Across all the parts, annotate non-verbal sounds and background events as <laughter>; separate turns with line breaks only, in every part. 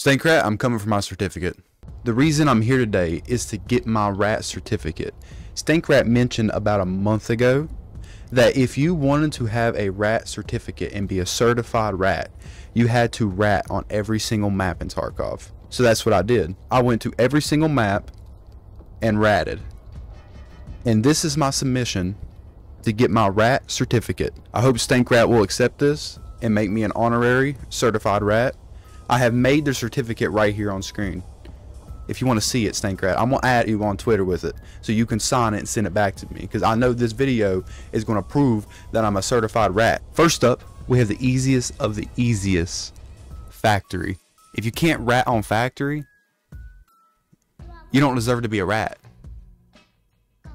Stankrat, I'm coming for my certificate. The reason I'm here today is to get my rat certificate. Stankrat mentioned about a month ago that if you wanted to have a rat certificate and be a certified rat, you had to rat on every single map in Tarkov. So that's what I did. I went to every single map and ratted. And this is my submission to get my rat certificate. I hope Stankrat will accept this and make me an honorary certified rat. I have made the certificate right here on screen. If you want to see it, Stankrat, I'm going to add you on Twitter with it so you can sign it and send it back to me because I know this video is going to prove that I'm a certified rat. First up, we have the easiest of the easiest factory. If you can't rat on factory, you don't deserve to be a rat.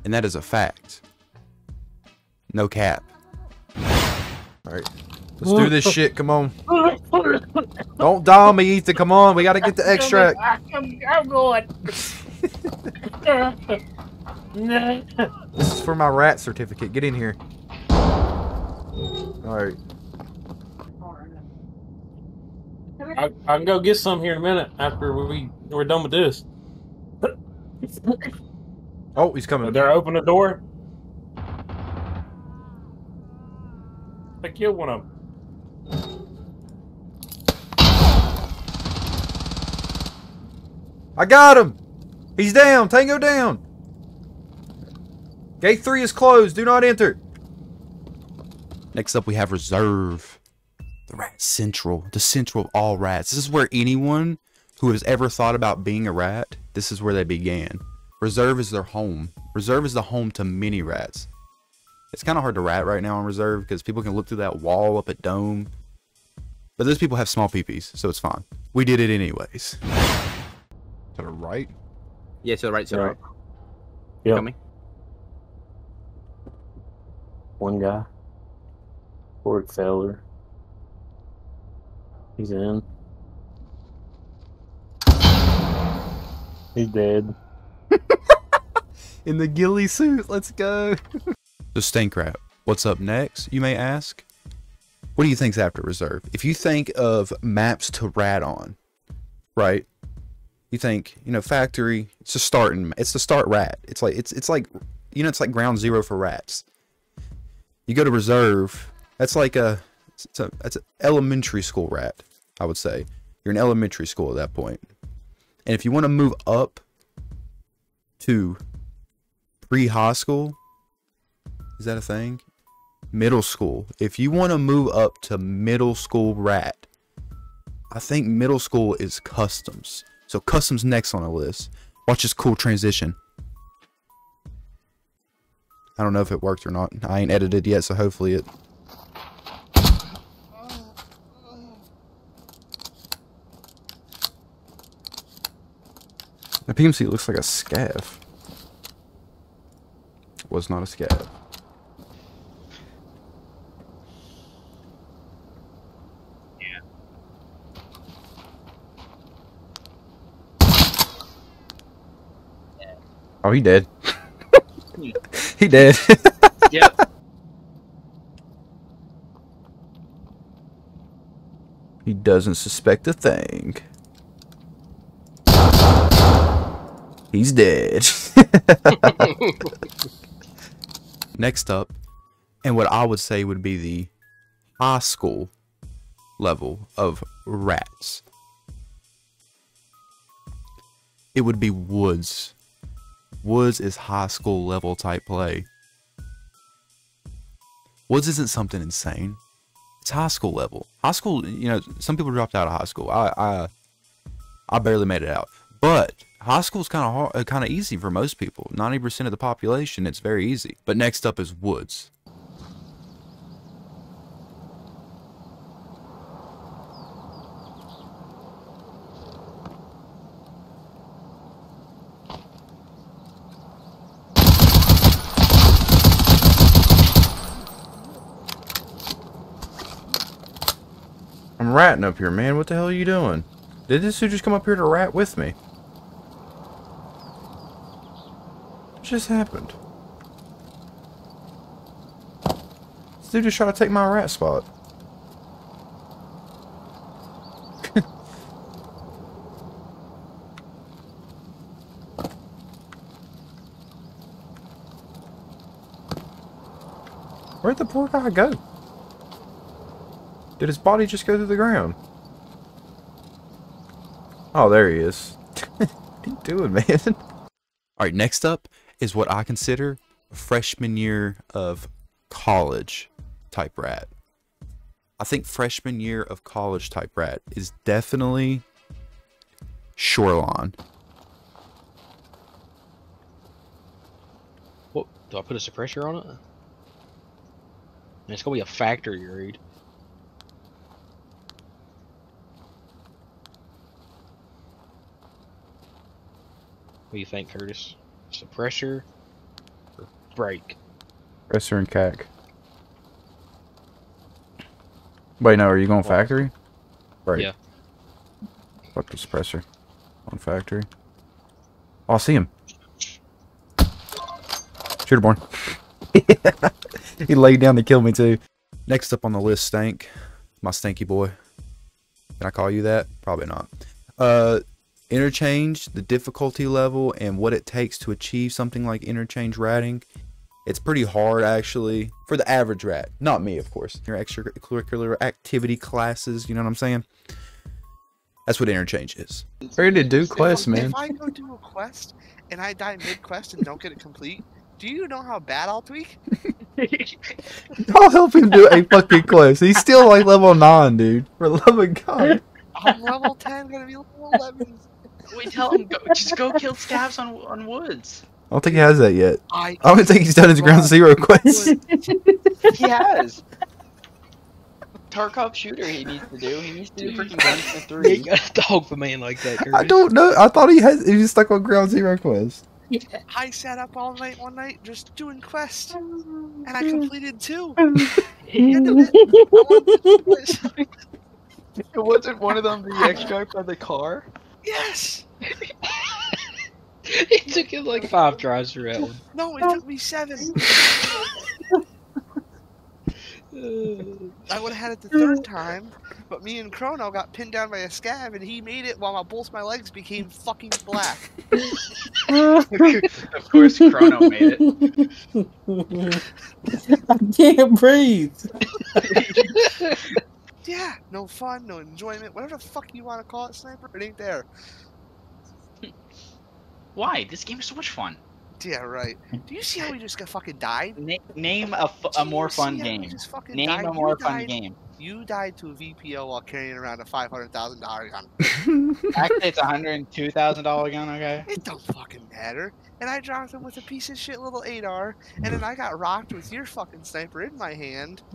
And that is a fact. No cap. Alright. Let's do this shit. Come on. <laughs> Don't dial me, Ethan. Come on. We got to get the extract.
I'm, I'm going.
This is for my rat certificate. Get in here. Alright.
I, I can go get some here in a minute after we we're done with this.
Oh, he's coming.
Dare I open the door? I killed one of them.
I got him! He's down! Tango down! Gate 3 is closed. Do not enter. Next up, we have Reserve. The Rat Central. The central of all rats. This is where anyone who has ever thought about being a rat, this is where they began. Reserve is their home. Reserve is the home to many rats. It's kind of hard to rat right now on Reserve because people can look through that wall up at Dome. But those people have small peepees, so it's fine. We did it anyways. To the right?
Yeah, to the right, to the
Yeah.
right.
Yep.
Coming.
One guy. Ford Feller. He's in. He's dead. <laughs>
In the ghillie suit, let's go. <laughs> the stink rat. What's up next, you may ask? What do you think's after reserve? If you think of maps to rat on, right? You think, you know, factory, it's a starting it's the start rat. It's like it's it's like you know, it's like ground zero for rats. You go to reserve, that's like a it's a that's an elementary school rat, I would say. You're in elementary school at that point. And if you want to move up to pre-high school, is that a thing? Middle school. If you want to move up to middle school rat, I think middle school is customs. So customs next on the list. Watch this cool transition. I don't know if it worked or not. I ain't edited yet, so hopefully it. The PMC looks like a scav. Was not a scav. He dead. <laughs> he dead. <laughs>
Yep.
he doesn't suspect a thing. He's dead. <laughs> Next up, and what I would say would be the high school level of rats. It would be Woods. Woods is high school level type play. Woods isn't something insane. It's high school level. High school, you know, some people dropped out of high school. I I I barely made it out. But high school's kind of hard, uh, kind of easy for most people. 90% of the population, it's very easy. But next up is Woods. I'm ratting up here, man. What the hell are you doing? Did this dude just come up here to rat with me? What just happened? This dude just tried to take my rat spot. <laughs>
Where'd the poor guy go? Did his body just go through the ground? Oh, there he is. <laughs> what are you doing, man?
All right, next up is what I consider a freshman year of college type rat. I think freshman year of college type rat is definitely Shoreline.
What? Do I put a suppressor on it? It's gonna be a factory read. Do you think, Curtis? Suppressor or brake?
Presser and cack. Wait, no, are you going factory? Right.
Yeah.
Fuck the suppressor. On factory. Oh, I see him. Shooter born. <laughs> he laid down to kill me too.
Next up on the list, Stank. My stanky boy. Can I call you that? Probably not. Uh, interchange, the difficulty level, and what it takes to achieve something like interchange ratting. It's pretty hard, actually, for the average rat. Not me, of course. Your extracurricular activity classes, you know what I'm saying? That's what interchange is.
Ready to do
If-
quests, man.
If I go do a quest and I die mid quest and don't get it complete, do you know how bad I'll tweak? <laughs>
I'll help him do a fucking quest. He's still like level 9, dude. For the love of God.
I'm level 10, gonna be level 11.
We tell him go, just go kill scavs on on woods.
I don't think he has that yet.
I
I don't think he's done his ground zero quest. <laughs>
He has. Tarkov shooter he needs to do. He needs to do freaking Gunsmith
You
3.
ain't got a dog for man like that, Curtis.
I don't know. I thought he has. He was stuck on ground zero quest.
I sat up all night one night just doing quests, and I completed two. <laughs> End of it. I wanted to do quests.
It <laughs> wasn't one of them the extract by the car.
Yes. <laughs>
it took him like five tries for that one.
No, it took me seven. <laughs> I would have had it the third time, but me and Chrono got pinned down by a scav, and he made it while my, both my legs became fucking black.
of course, Chrono made it. <laughs>
I can't breathe.
Yeah, no fun, no enjoyment, whatever the fuck you want to call it, sniper. It ain't there.
Why? This game is so much fun.
Yeah, right. Do you see how we just got fucking died?
Na- name a, f- a more fun
see how we
game. Name
died?
a
You
more fun
died-
game.
You died to a VPO while carrying around a five hundred thousand dollar gun. <laughs>
Actually, it's a hundred and two thousand dollar gun. Okay.
It don't fucking matter. And I dropped him with a piece of shit little 8R, and then I got rocked with your fucking sniper in my hand. <laughs>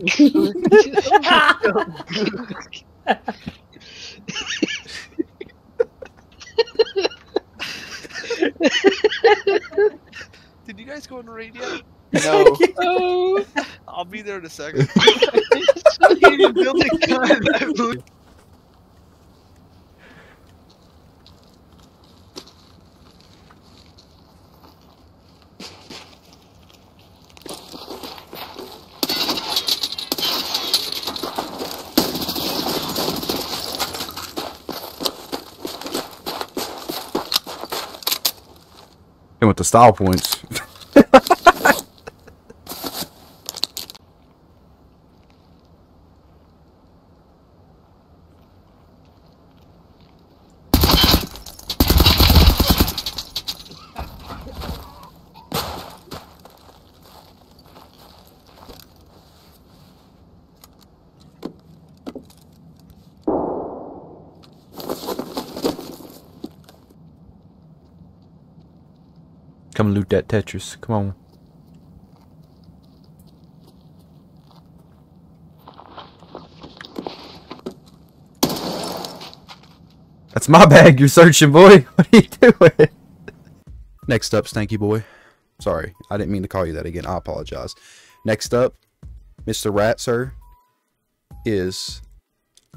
Did you guys go on the radio?
No.
Oh, <laughs>
I'll be there in a second.
And with the style points. <laughs> Come loot that Tetris. Come on. That's my bag you're searching, boy. <laughs> What are you doing?
Next up, Stanky Boy. Sorry, I didn't mean to call you that again. I apologize. Next up, Mr. Rat, sir, is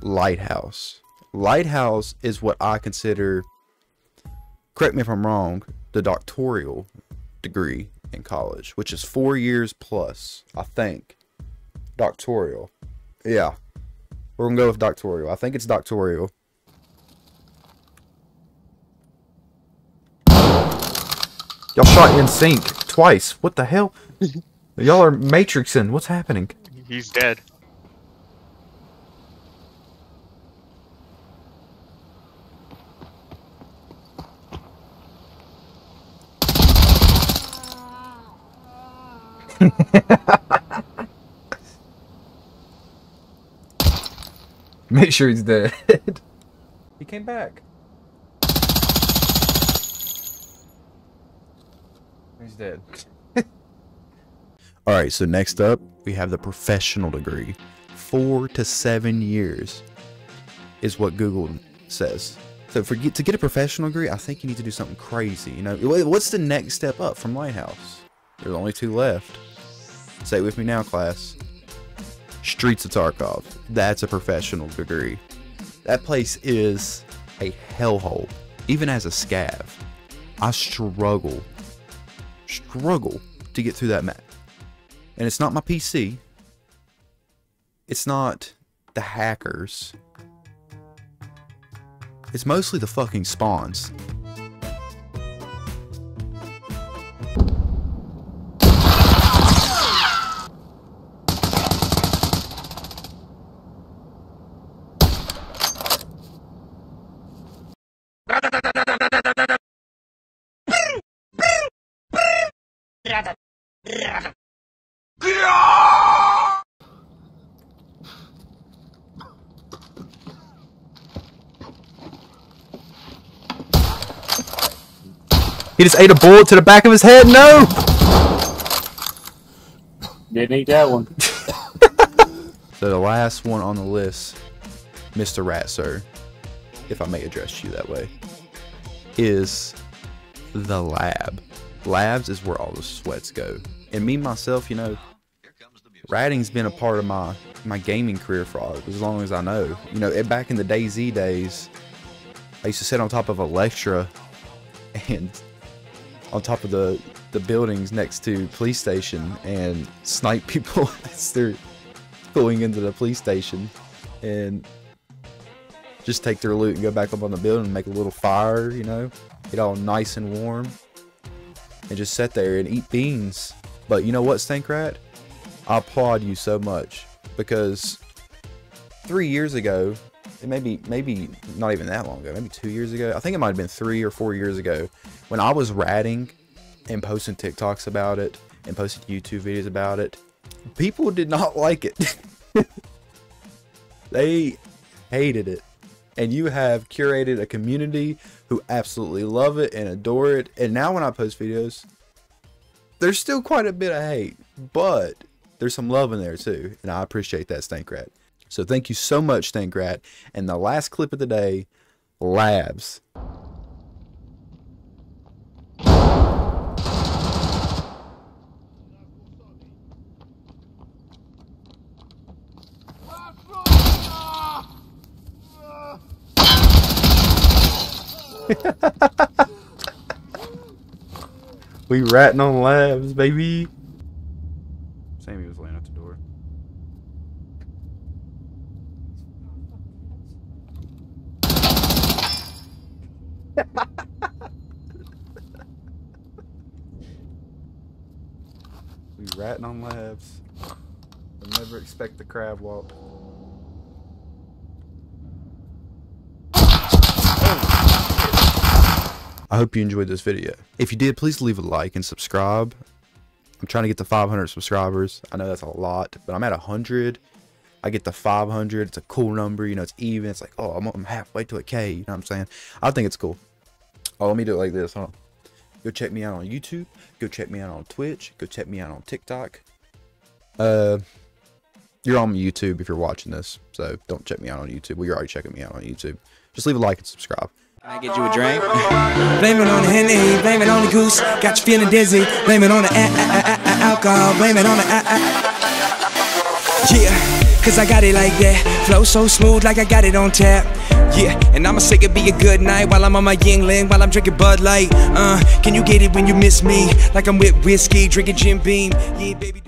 Lighthouse. Lighthouse is what I consider, correct me if I'm wrong, the doctoral degree in college, which is four years plus, I think. Doctoral. Yeah. We're going to go with doctoral. I think it's doctoral.
Y'all shot in sync twice. What the hell? <laughs> Y'all are matrixing. What's happening?
He's dead.
Make sure he's dead. <laughs> he came back. He's dead. <laughs>
All right, so next up, we have the professional degree. Four to seven years is what Google says. So for to get a professional degree, I think you need to do something crazy. You know, what's the next step up from Lighthouse? There's only two left. Say it with me now, class. Streets of Tarkov. That's a professional degree. That place is a hellhole. Even as a scav, I struggle, struggle to get through that map. And it's not my PC. It's not the hackers. It's mostly the fucking spawns.
He just ate a bullet to the back of his head. No.
Didn't eat that one. <laughs>
So the last one on the list, Mr. Rat Sir, if I may address you that way, is the lab. Labs is where all the sweats go. And me myself, you know, ratting's been a part of my my gaming career for all, as long as I know. You know, back in the DayZ days, I used to sit on top of Elektro and on top of the the buildings next to police station and snipe people <laughs> as they're going into the police station and just take their loot and go back up on the building and make a little fire, you know, get all nice and warm and just sit there and eat beans. But you know what, Stank Rat? I applaud you so much because three years ago, maybe maybe not even that long ago, maybe two years ago. I think it might have been three or four years ago when I was ratting and posting TikToks about it and posting YouTube videos about it. People did not like it. <laughs> they hated it. And you have curated a community who absolutely love it and adore it. And now when I post videos, there's still quite a bit of hate, but there's some love in there too. And I appreciate that, Stankrat. So thank you so much, Stankrat. And the last clip of the day, Labs. <laughs>
We ratting on labs, baby.
Sammy was laying at the door. <laughs> we ratting on labs. Never expect the crab walk. I hope you enjoyed this video. If you did, please leave a like and subscribe. I'm trying to get to 500 subscribers. I know that's a lot, but I'm at 100. I get to 500. It's a cool number. You know, it's even. It's like, oh, I'm, I'm halfway to a K. You know what I'm saying? I think it's cool. Oh, let me do it like this, huh? Go check me out on YouTube. Go check me out on Twitch. Go check me out on TikTok. Uh, you're on YouTube if you're watching this, so don't check me out on YouTube. Well, you're already checking me out on YouTube. Just leave a like and subscribe.
Can I get you a drink? <laughs> blame it on the Henny, blame it on the goose. Got you feeling dizzy. Blame it on the a- a- a- alcohol. Blame it on the. Eh, eh. Yeah, cause I got it like that. Flow so smooth like I got it on tap. Yeah, and I'ma say it be a good night while I'm on my Yuengling, while I'm drinking Bud Light. Uh, can you get it when you miss me? Like I'm with whiskey, drinking Jim Beam. Yeah, baby.